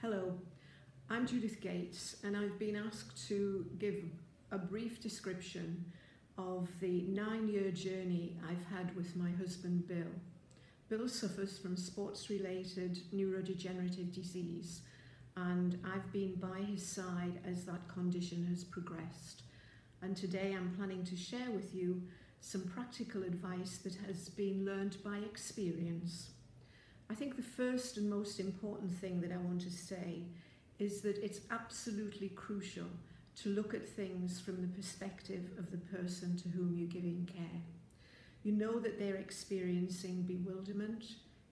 Hello, I'm Judith Gates, and I've been asked to give a brief description of the nine year journey I've had with my husband Bill. Bill suffers from sports related neurodegenerative disease, and I've been by his side as that condition has progressed. And today I'm planning to share with you some practical advice that has been learned by experience. I think the first and most important thing that I want to say is that it's absolutely crucial to look at things from the perspective of the person to whom you're giving care. You know that they're experiencing bewilderment,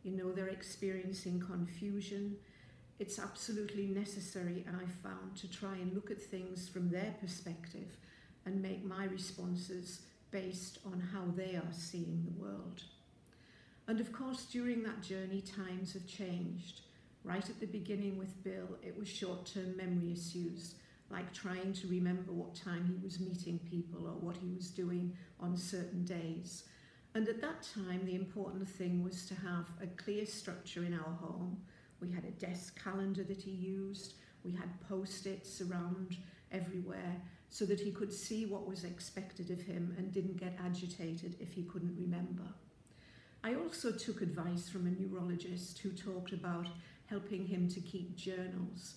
you know they're experiencing confusion. It's absolutely necessary, I found, to try and look at things from their perspective and make my responses based on how they are seeing the world. And of course, during that journey, times have changed. Right at the beginning with Bill, it was short term memory issues, like trying to remember what time he was meeting people or what he was doing on certain days. And at that time, the important thing was to have a clear structure in our home. We had a desk calendar that he used, we had post its around everywhere so that he could see what was expected of him and didn't get agitated if he couldn't remember. I also took advice from a neurologist who talked about helping him to keep journals,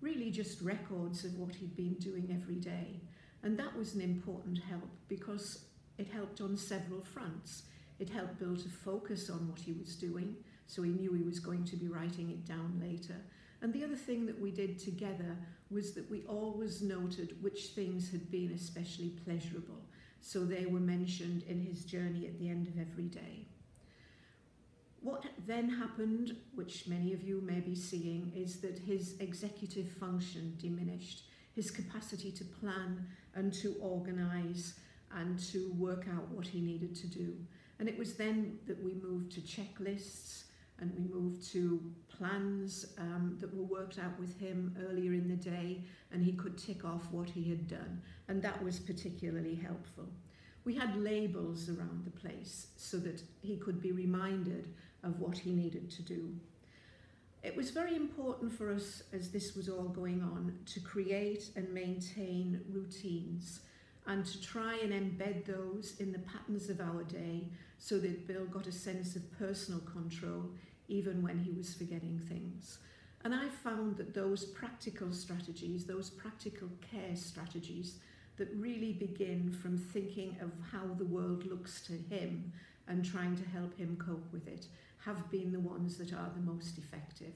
really just records of what he'd been doing every day. And that was an important help because it helped on several fronts. It helped Bill to focus on what he was doing, so he knew he was going to be writing it down later. And the other thing that we did together was that we always noted which things had been especially pleasurable, so they were mentioned in his journey at the end of every day. What then happened, which many of you may be seeing, is that his executive function diminished, his capacity to plan and to organise and to work out what he needed to do. And it was then that we moved to checklists and we moved to plans um, that were worked out with him earlier in the day and he could tick off what he had done. And that was particularly helpful. We had labels around the place so that he could be reminded of what he needed to do. It was very important for us as this was all going on to create and maintain routines and to try and embed those in the patterns of our day so that Bill got a sense of personal control even when he was forgetting things. And I found that those practical strategies, those practical care strategies that really begin from thinking of how the world looks to him and trying to help him cope with it have been the ones that are the most effective.